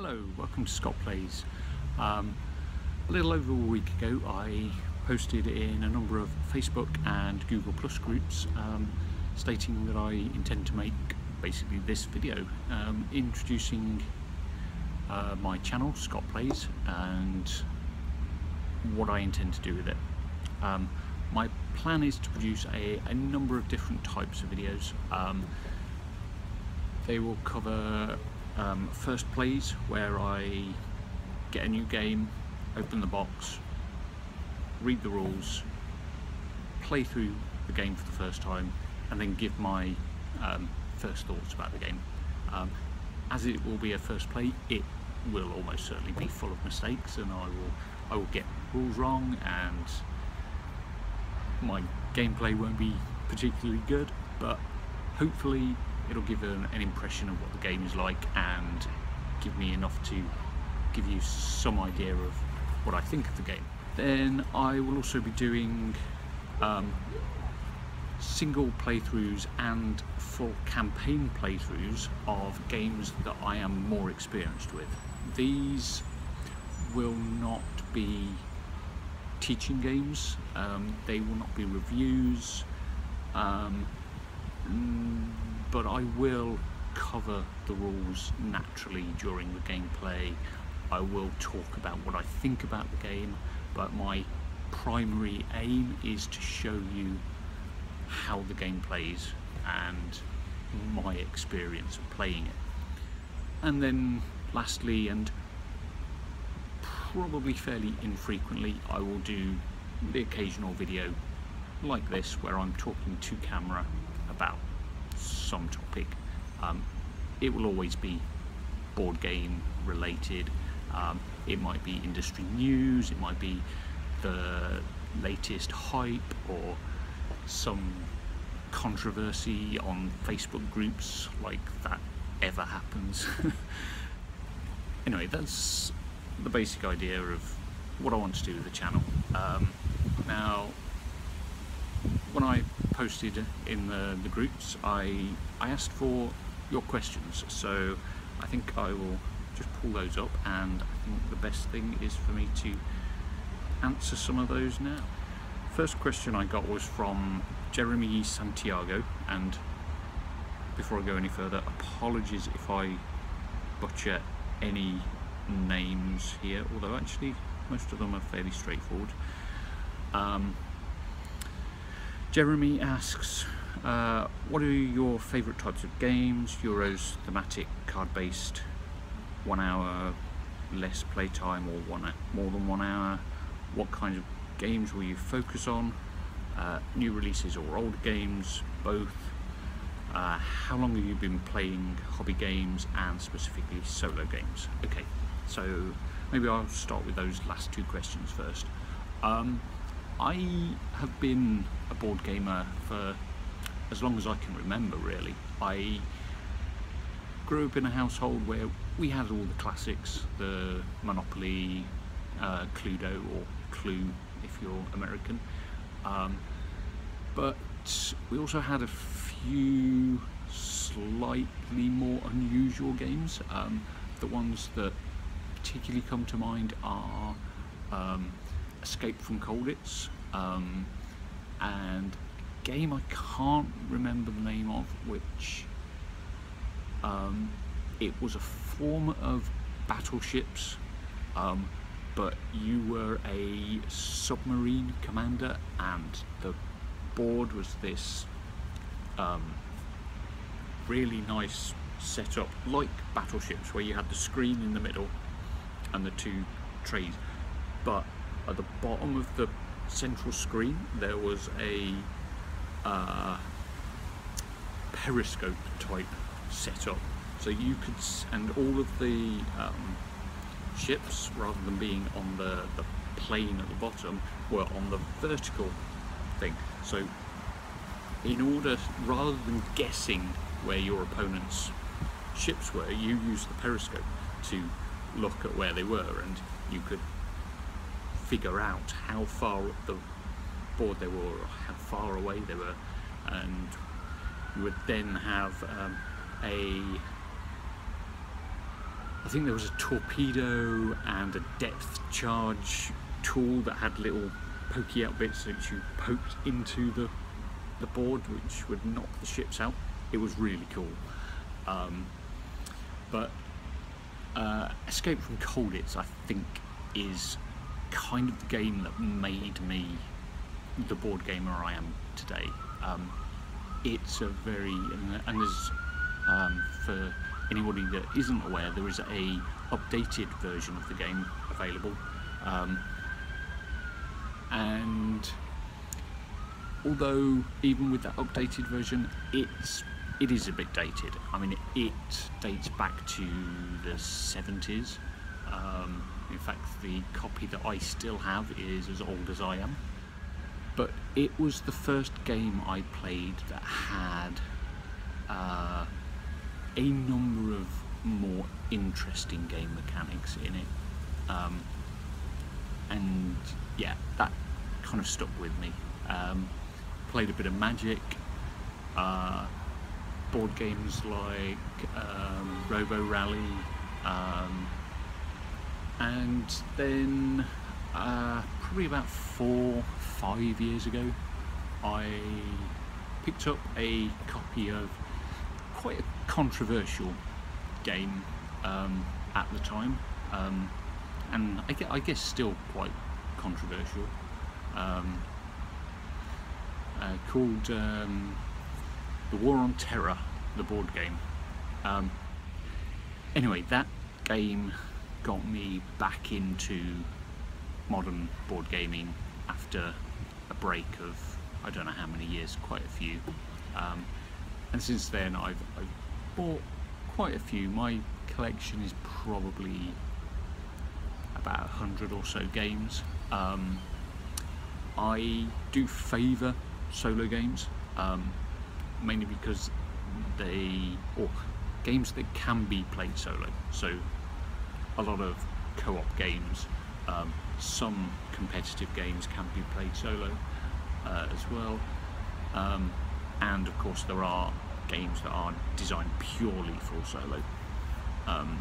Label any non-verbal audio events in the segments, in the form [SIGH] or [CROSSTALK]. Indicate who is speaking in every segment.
Speaker 1: Hello, welcome to Scott Plays. Um, a little over a week ago I posted in a number of Facebook and Google Plus groups um, stating that I intend to make basically this video um, introducing uh, my channel Scott Plays and what I intend to do with it. Um, my plan is to produce a, a, number of different types of videos. Um, they will cover um, first plays where I get a new game, open the box, read the rules, play through the game for the first time and then give my um, first thoughts about the game. Um, as it will be a first play, it will almost certainly be full of mistakes and I will, I will get rules wrong and my gameplay won't be particularly good but hopefully it'll give an, an, impression of what the game is like and give me enough to give you some idea of what I think of the game. Then I will also be doing um, single playthroughs and full campaign playthroughs of games that I am more experienced with. These will not be teaching games, um, they will not be reviews, um, but I will cover the rules naturally during the gameplay. I will talk about what I think about the game, but my primary aim is to show you how the game plays and my experience of playing it. And then lastly, and probably fairly infrequently, I will do the occasional video like this where I'm talking to camera about some topic. Um, it will always be board game related. Um, it might be industry news, it might be the latest hype or some controversy on Facebook groups like that ever happens. [LAUGHS] anyway, that's the basic idea of what I want to do with the channel. Um, now, when I posted in the, the groups, I, I asked for your questions, so I think I will just pull those up and I think the best thing is for me to answer some of those now. First question I got was from Jeremy Santiago and before I go any further, apologies if I butcher any names here, although actually most of them are fairly straightforward. Um, Jeremy asks, uh, what are your favourite types of games? Euros, thematic, card-based, one hour less playtime or one more than one hour? What kinds of games will you focus on? Uh, new releases or old games, both? Uh, how long have you been playing hobby games and specifically solo games? Okay, so maybe I'll start with those last two questions first. Um, I have been a board gamer for as long as I can remember really. I grew up in a household where we had all the classics, the Monopoly, uh, Cluedo or Clue if you're American. Um, but we also had a few slightly more unusual games. Um, the ones that particularly come to mind are um, Escape from Colditz um, and game I can't remember the name of which um, it was a form of battleships um, but you were a submarine commander and the board was this um, really nice setup like battleships where you had the screen in the middle and the two trays, but at the bottom of the central screen there was a uh, periscope type setup. So you could and all of the um, ships rather than being on the, the plane at the bottom were on the vertical thing. So in order rather than guessing where your opponent's ships were you used the periscope to look at where they were and you could figure out how far up the board they were or how far away they were and you would then have um, a, I think there was a torpedo and a depth charge tool that had little pokey out bits that you poked into the the board, which would knock the ships out. It was really cool. Um, but uh, Escape from Colditz, I think, is kind of the game that made me the board gamer I am today. Um, it's a very and, there's um, for anybody that isn't aware, there is a updated version of the game available, um, and although even with that updated version, it's it is a bit dated. I mean, it, it dates back to the 70s. Um, in fact, the copy that I still have is as old as I am. But it was the first game I played that had uh, a number of more interesting game mechanics in it. Um, and yeah, that kind of stuck with me. Um, played a bit of Magic, uh, board games like um, Robo Rally, um, and then uh, probably about four, five years ago, I picked up a copy of quite a controversial game um, at the time, um, and I, I, guess still quite controversial. Um, uh, called um, The War on Terror, the board game. Um, anyway, that game got me back into modern board gaming after a break of I don't know how many years, quite a few. Um, and since then, I've, I've, bought quite a few. My collection is probably about a hundred or so games. Um, I do favour solo games, um, mainly because they or games that can be played solo. So a lot of co-op games, um, some competitive games can be played solo uh, as well, um, and of course there are games that are designed purely for solo. Um,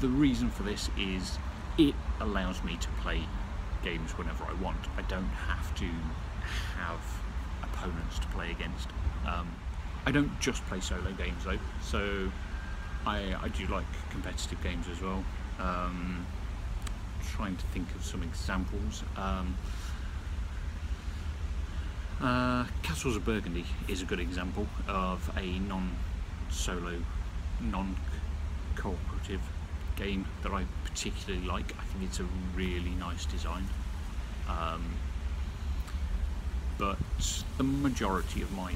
Speaker 1: the reason for this is it allows me to play games whenever I want. I don't have to have opponents to play against. Um, I don't just play solo games though, so I, I do like competitive games as well. Um, trying to think of some examples. Um, uh, Castles of Burgundy is a good example of a non-solo, non-cooperative game that I particularly like. I think it's a really nice design. Um, but the majority of my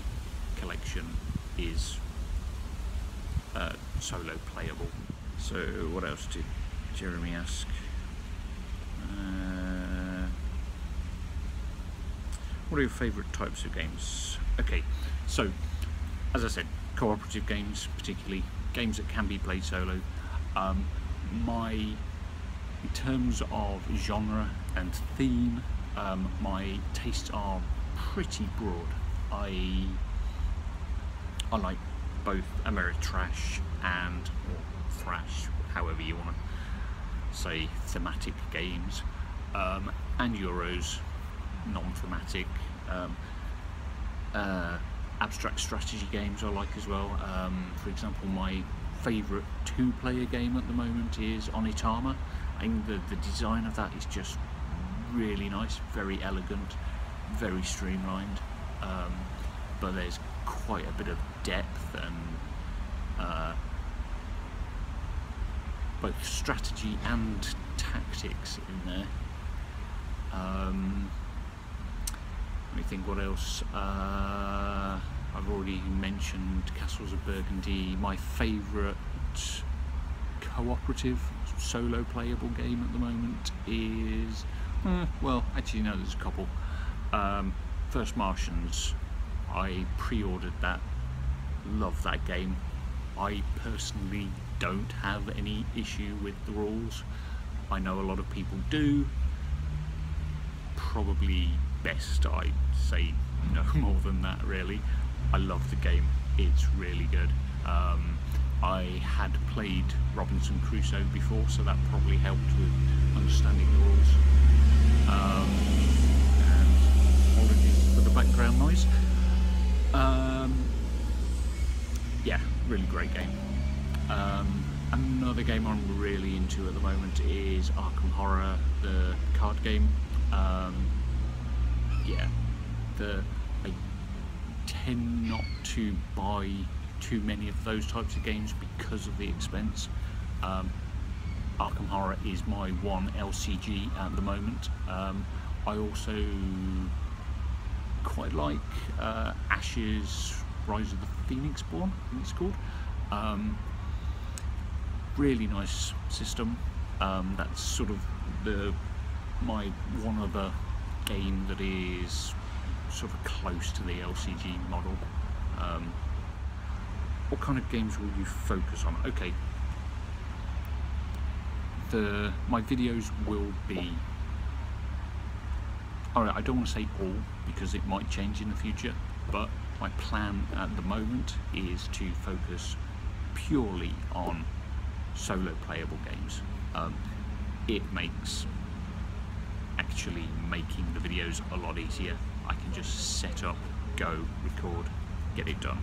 Speaker 1: collection is uh, solo playable. So what else did Jeremy ask? Uh, what are your favourite types of games? Okay, so as I said, cooperative games, particularly games that can be played solo. Um, my, in terms of genre and theme, um, my tastes are pretty broad. I I like both Ameritrash and or thrash, however you want to say, thematic games, um, and Euros, non-thematic. Um, uh, abstract strategy games I like as well. Um, for example, my favourite two-player game at the moment is Onitama. I think the, the design of that is just really nice, very elegant, very streamlined, um, but there's quite a bit of depth and uh, both strategy and tactics in there. Um, let me think what else. Uh, I've already mentioned Castles of Burgundy. My favourite cooperative solo playable game at the moment is, uh, well, actually no, there's a couple. Um, First Martians, I pre-ordered that, love that game. I personally don't have any issue with the rules. I know a lot of people do. Probably best I say no [LAUGHS] more than that really. I love the game, it's really good. Um, I, had played Robinson Crusoe before, so that probably helped with understanding the rules. Um, and apologies for the background noise. Um, yeah, really great game. Um, another game I'm really into at the moment is Arkham Horror, the card game. Um, yeah, the I tend not to buy too many of those types of games because of the expense. Um, Arkham Horror is my one LCG at the moment. Um, I also quite like uh, Ashes Rise of the Phoenix Born, I think it's called. Um, really nice system. Um, that's sort of the my one other game that is sort of close to the LCG model. Um, what kind of games will you focus on? Okay, the my videos will be. Alright, I don't want to say all because it might change in the future, but my plan at the moment is to focus purely on solo playable games. Um, it makes actually making the videos a lot easier. I can just set up, go, record, get it done.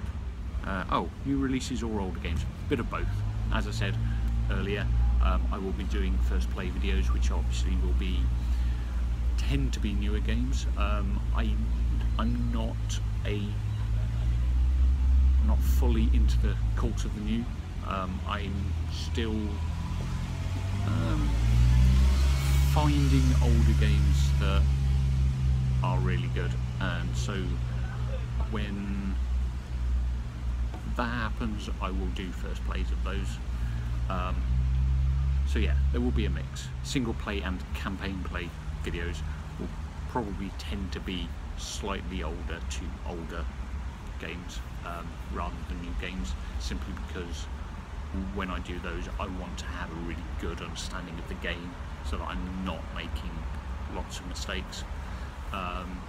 Speaker 1: Uh, oh, new releases or older games? A bit of both. As I said earlier, um, I will be doing first play videos, which obviously will be tend to be newer games. Um, I I'm not a not fully into the cult of the new. Um, I'm still um, finding older games that are really good, and so when that happens, I will do first plays of those. Um, so yeah, there will be a mix. Single play and campaign play videos will probably tend to be slightly older to older games um, rather than new games, simply because when I do those, I want to have a really good understanding of the game so that I'm not making lots of mistakes. Um,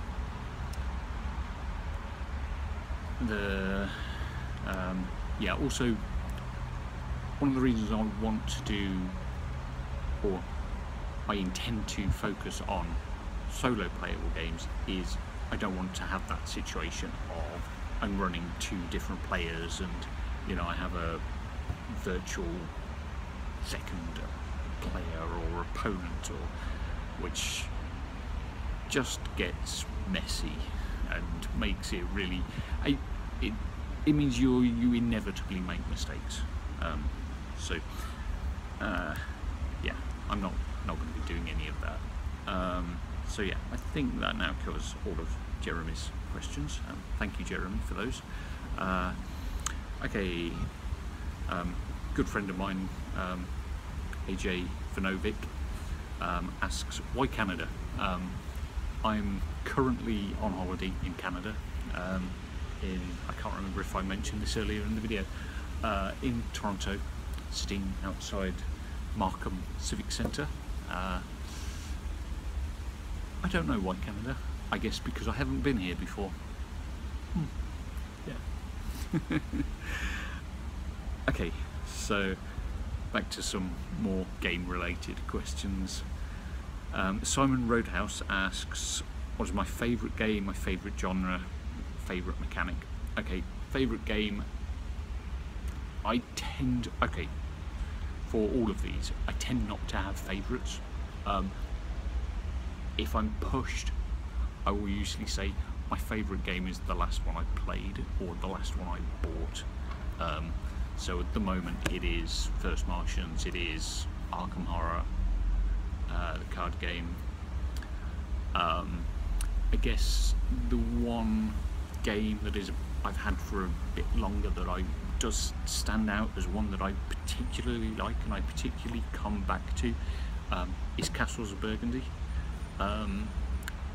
Speaker 1: the um, yeah, also one of the reasons I want to do, or I intend to focus on solo playable games is I don't want to have that situation of I'm running two different players and you know I have a virtual second player or opponent or which just gets messy and makes it really I, it it means you you inevitably make mistakes. Um, so uh, yeah, I'm not not going to be doing any of that. Um, so yeah, I think that now covers all of Jeremy's questions. Um, thank you, Jeremy, for those. Uh, okay, um, good friend of mine, um, AJ Vanovic, um, asks why Canada. Um, I'm currently on holiday in Canada in, I can't remember if I mentioned this earlier in the video, uh, in Toronto, sitting outside Markham Civic Centre. Uh, I don't know why Canada, I guess because I haven't been here before. Hmm. Yeah. [LAUGHS] okay, so back to some more game related questions. Um, Simon Roadhouse asks, what is my favourite game, my favourite genre, favourite mechanic. Okay, favourite game. I tend, okay, for all of these, I tend not to have favourites. Um, if I'm pushed, I will usually say my favourite game is the last one I played or the last one I bought. Um, so at the moment it is First Martians, it is Arkham Horror, uh, the card game. Um, I guess the one game that is I've had for a bit longer that I does stand out as one that I particularly like and I particularly come back to um, is Castles of Burgundy. Um,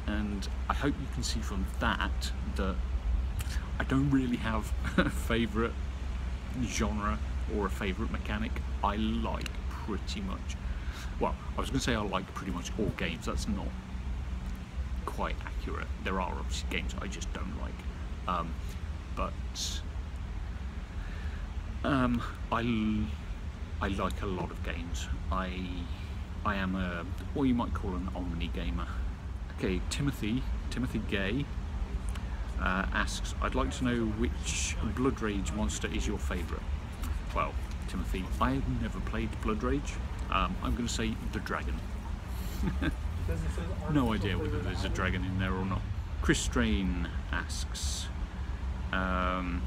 Speaker 1: and I hope you can see from that that I don't really have [LAUGHS] a favourite genre or a favourite mechanic. I like pretty much, well, I was going to say I like pretty much all games. That's not quite accurate. There are obviously games I just don't like. Um, but Um, I, I like a lot of games. I, I am a, what you might call an omni gamer. Okay, Timothy, Timothy Gay uh, asks, I'd like to know which Blood Rage monster is your favourite. Well, Timothy, I've never played Blood Rage. Um, I'm going to say the dragon. [LAUGHS] no idea whether there's a dragon in there or not. Chris Strain asks, um,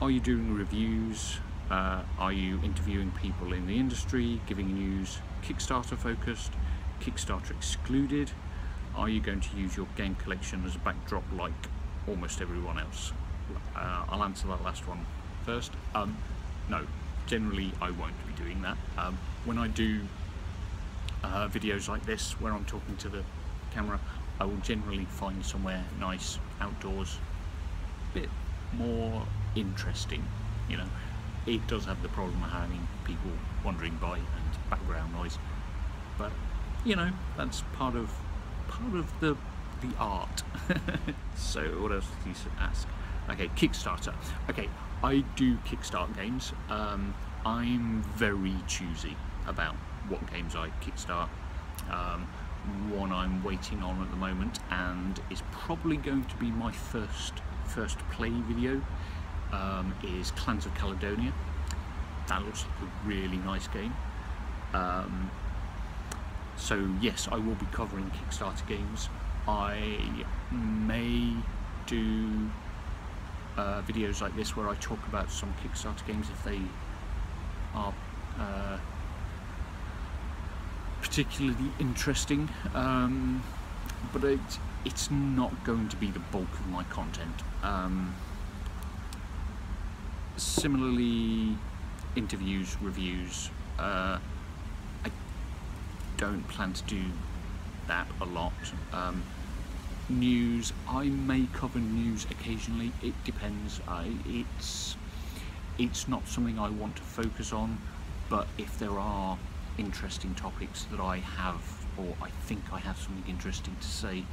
Speaker 1: are you doing reviews? Uh, are you interviewing people in the industry, giving news Kickstarter focused, Kickstarter excluded? Are you going to use your game collection as a backdrop like almost everyone else? Uh, I'll answer that last one first. Um, no, generally I won't be doing that. Um, when I do uh, videos like this where I'm talking to the camera, I will generally find somewhere nice outdoors, a bit more interesting. You know, it does have the problem of having people wandering by and background noise, but you know that's part of part of the the art. [LAUGHS] so what else did you ask? Okay, Kickstarter. Okay, I do Kickstart games. Um, I'm very choosy about what games I kickstart. Um, one I'm waiting on at the moment and is probably going to be my first first play video um, is Clans of Caledonia. That looks like a really nice game. Um, so yes, I will be covering Kickstarter games. I may do uh, videos like this where I talk about some Kickstarter games if they are uh, particularly interesting. Um, but it, it's not going to be the bulk of my content. Um, similarly, interviews, reviews, uh, I don't plan to do that a lot. Um, news, I may cover news occasionally, it depends. I, it's, it's not something I want to focus on, but if there are interesting topics that I have, or I think I have something interesting to say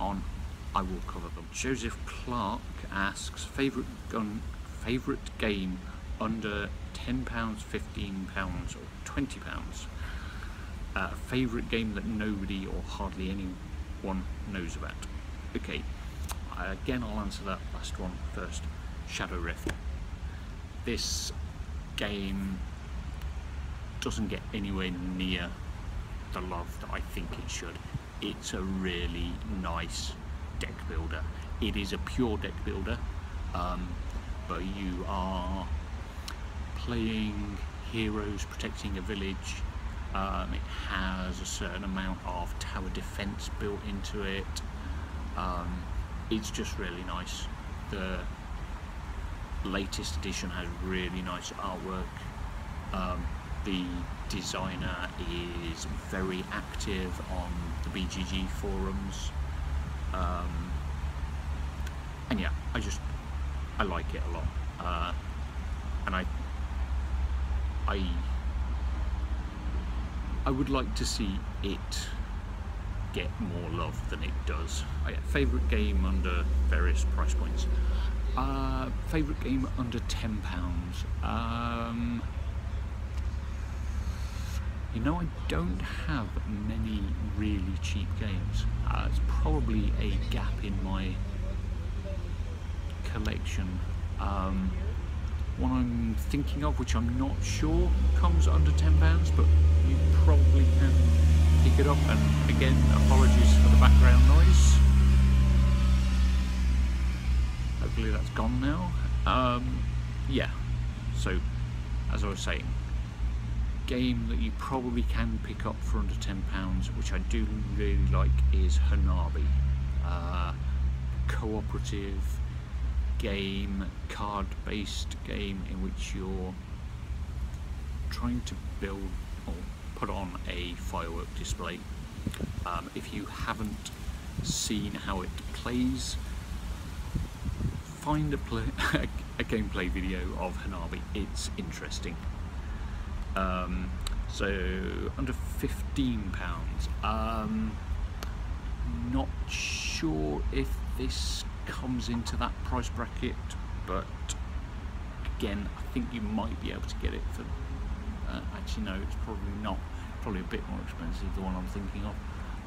Speaker 1: on, I will cover them. Joseph Clark asks, favourite gun, favourite game under £10, £15 or £20? Uh, favourite game that nobody or hardly anyone knows about? Okay, again I'll answer that last one first. Shadow Rift. This game doesn't get anywhere near the love that I think it should. It's a really nice deck builder. It is a pure deck builder, um, but you are playing heroes protecting a village. Um, it has a certain amount of tower defense built into it. Um, it's just really nice. The latest edition has really nice artwork. Um, the designer is very active on the BGG forums. Um, and yeah, I just, I like it a lot. Uh, and I, I, I would like to see it get more love than it does. I, favourite game under various price points. Uh, favourite game under £10. Um, you know, I don't have many really cheap games. Uh, it's probably a gap in my collection. Um, one I'm thinking of, which I'm not sure comes under £10, but you probably can pick it up. And again, apologies for the background noise. Hopefully that's gone now. Um, yeah, so as I was saying, game that you probably can pick up for under £10, which I do really like, is Hanabi. Uh, cooperative game, card-based game in which you're trying to build or put on a firework display. Um, if you haven't seen how it plays, find a, play, [LAUGHS] a gameplay video of Hanabi. It's interesting. Um, so under 15 pounds. Um, not sure if this comes into that price bracket, but again I think you might be able to get it for uh, actually no it's probably not. Probably a bit more expensive the one I'm thinking of.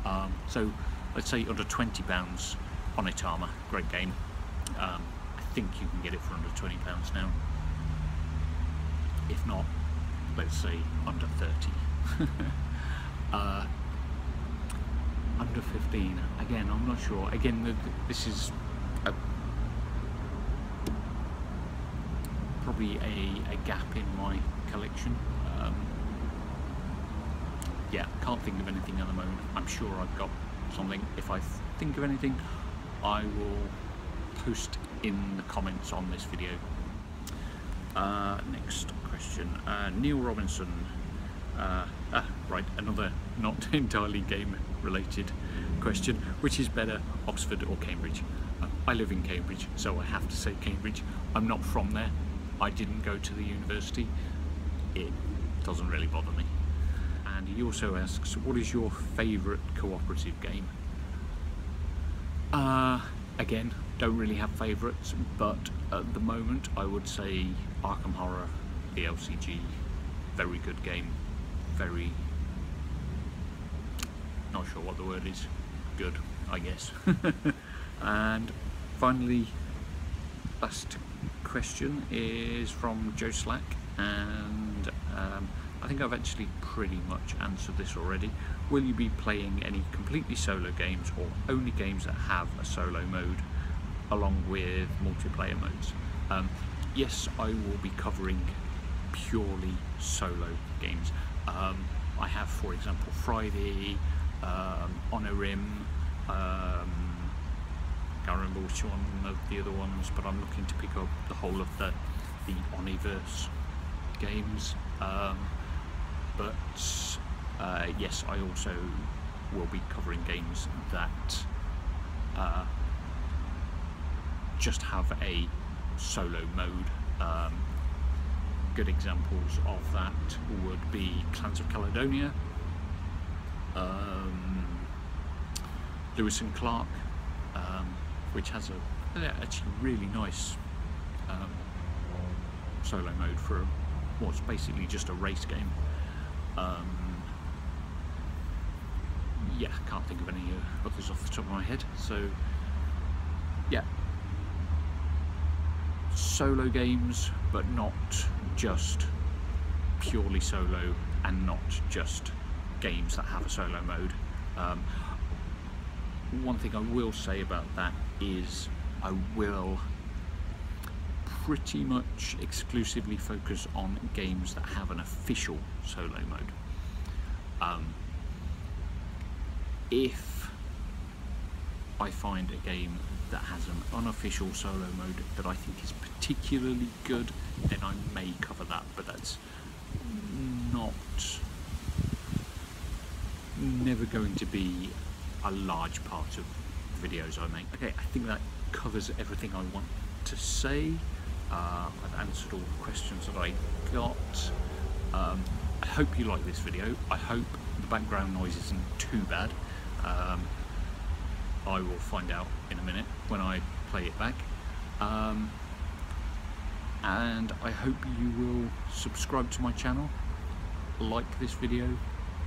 Speaker 1: Um, so let's say under 20 pounds Onitama great game. Um, I think you can get it for under 20 pounds now. If not let's say under 30 [LAUGHS] uh, under 15 again I'm not sure. Again the, this is a, probably a, a, gap in my collection. Um, yeah can't think of anything at the moment. I'm sure I've got something. If I think of anything I will post in the comments on this video. Uh, next question uh, Neil Robinson uh, ah, right, another not [LAUGHS] entirely game related question. Which is better, Oxford or Cambridge? Uh, I live in Cambridge, so I have to say Cambridge. I'm not from there. I didn't go to the university. It doesn't really bother me. And he also asks, what is your favourite cooperative game? Uh, again, don't really have favourites, but at the moment I would say Arkham Horror, the LCG, very good game very not sure what the word is good I guess. [LAUGHS] And finally last question is from Joe Slack and um, I think I've actually pretty much answered this already. Will you be playing any completely solo games or only games that have a solo mode along with multiplayer modes? Um, yes I will be covering purely solo games um, I have, for example, Friday, um, Onirim, um, can't remember which one of the other ones, but I'm looking to pick up the whole of the, the Oniverse games. Um, but uh, yes, I also will be covering games that uh, just have a solo mode. Um, good examples of that would be Clans of Caledonia, um, Lewis and Clark, um, which has a actually really nice um, solo mode for what's basically just a race game. Um, yeah, can't think of any others off the top of my head. So, yeah, solo games, but not just purely solo and not just games that have a solo mode. Um, one thing I will say about that is I will pretty much exclusively focus on games that have an official solo mode. Um, if I find a game that has an unofficial solo mode that I think is particularly good, then I may cover that, but that's not never going to be a large part of videos I make. Okay, I think that covers everything I want to say. Uh, I've answered all the questions that I got. Um, I hope you like this video. I hope the background noise isn't too bad. Um, I will find out in a minute when I play it back. Um, and I hope you will subscribe to my channel, like this video,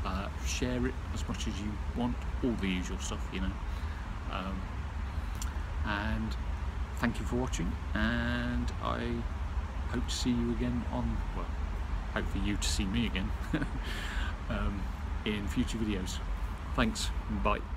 Speaker 1: uh, share it as much as you want, all the usual stuff, you know. Um, and thank you for watching, and I hope to see you again on, well, hope for you to see me again [LAUGHS] um, in future videos. Thanks, bye.